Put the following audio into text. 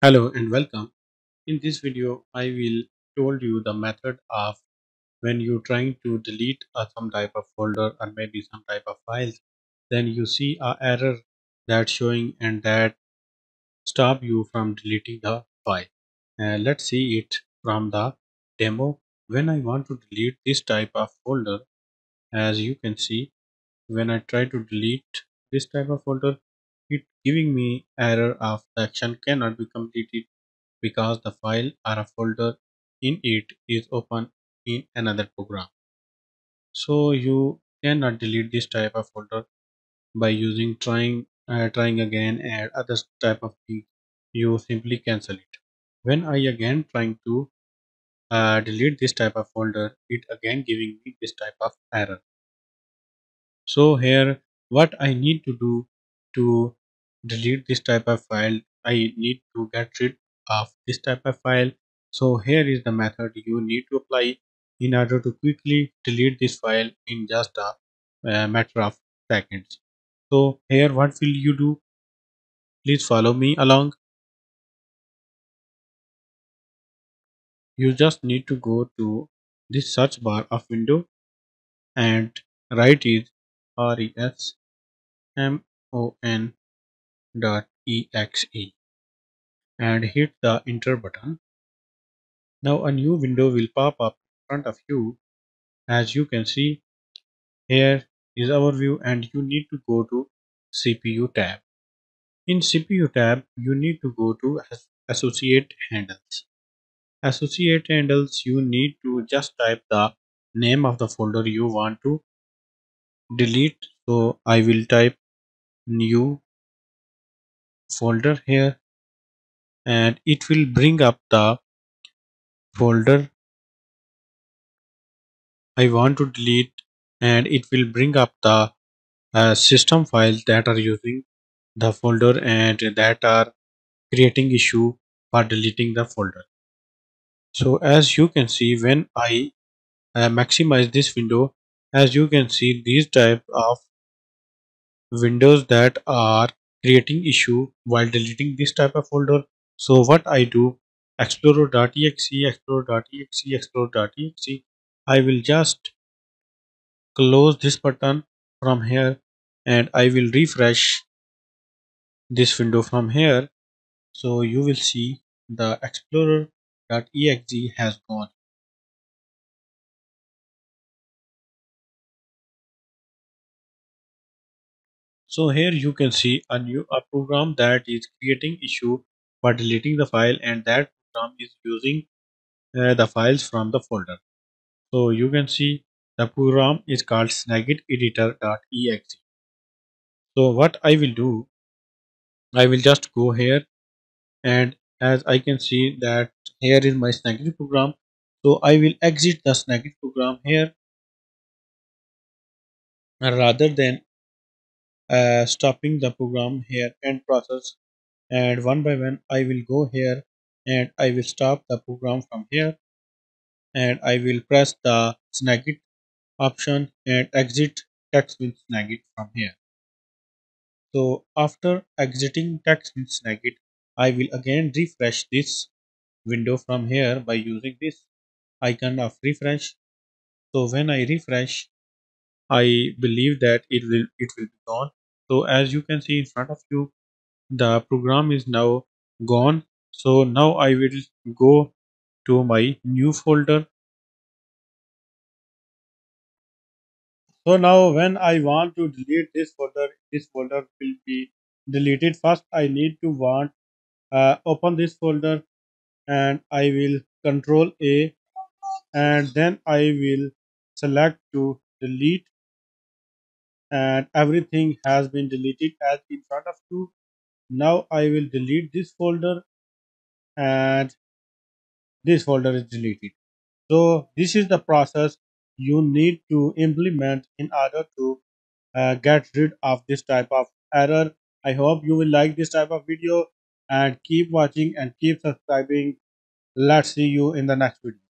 Hello and welcome. In this video, I will told you the method of when you're trying to delete uh, some type of folder or maybe some type of files, then you see a error that showing and that stop you from deleting the file. Uh, let's see it from the demo. When I want to delete this type of folder, as you can see, when I try to delete this type of folder, it giving me error of the action cannot be completed because the file or a folder in it is open in another program. So you cannot delete this type of folder by using trying uh, trying again and other type of thing. You simply cancel it. When I again trying to uh, delete this type of folder, it again giving me this type of error. So here what I need to do to delete this type of file, I need to get rid of this type of file. So here is the method you need to apply in order to quickly delete this file in just a, a matter of seconds. So here what will you do? Please follow me along. You just need to go to this search bar of window and write is res m o n exe and hit the enter button. Now a new window will pop up in front of you. As you can see, here is Overview and you need to go to CPU tab. In CPU tab, you need to go to associate handles. Associate handles, you need to just type the name of the folder you want to delete. So I will type new folder here and it will bring up the folder I want to delete and it will bring up the uh, system files that are using the folder and that are creating issue for deleting the folder. So as you can see when I uh, maximize this window as you can see these type of windows that are creating issue while deleting this type of folder. So what I do explorer.exe explorer.exe explorer.exe I will just close this button from here and I will refresh this window from here. So you will see the explorer.exe has gone so here you can see a new a program that is creating issue for deleting the file and that program is using uh, the files from the folder. So you can see the program is called snagit editor.exe so what i will do i will just go here and as i can see that here is my snagit program. So i will exit the snagit program here rather than uh, stopping the program here end process. And one by one I will go here and I will stop the program from here. And I will press the snagit option and exit text with snagit from here. So after exiting text with snagit I will again refresh this window from here by using this icon of refresh. So when I refresh I believe that it will it will be gone so as you can see in front of you the program is now gone. So now I will go to my new folder. So now when I want to delete this folder this folder will be deleted. First I need to want uh, open this folder and I will control A and then I will select to delete and everything has been deleted as in front of you. Now I will delete this folder and this folder is deleted. So this is the process you need to implement in order to uh, get rid of this type of error. I hope you will like this type of video and keep watching and keep subscribing. Let's see you in the next video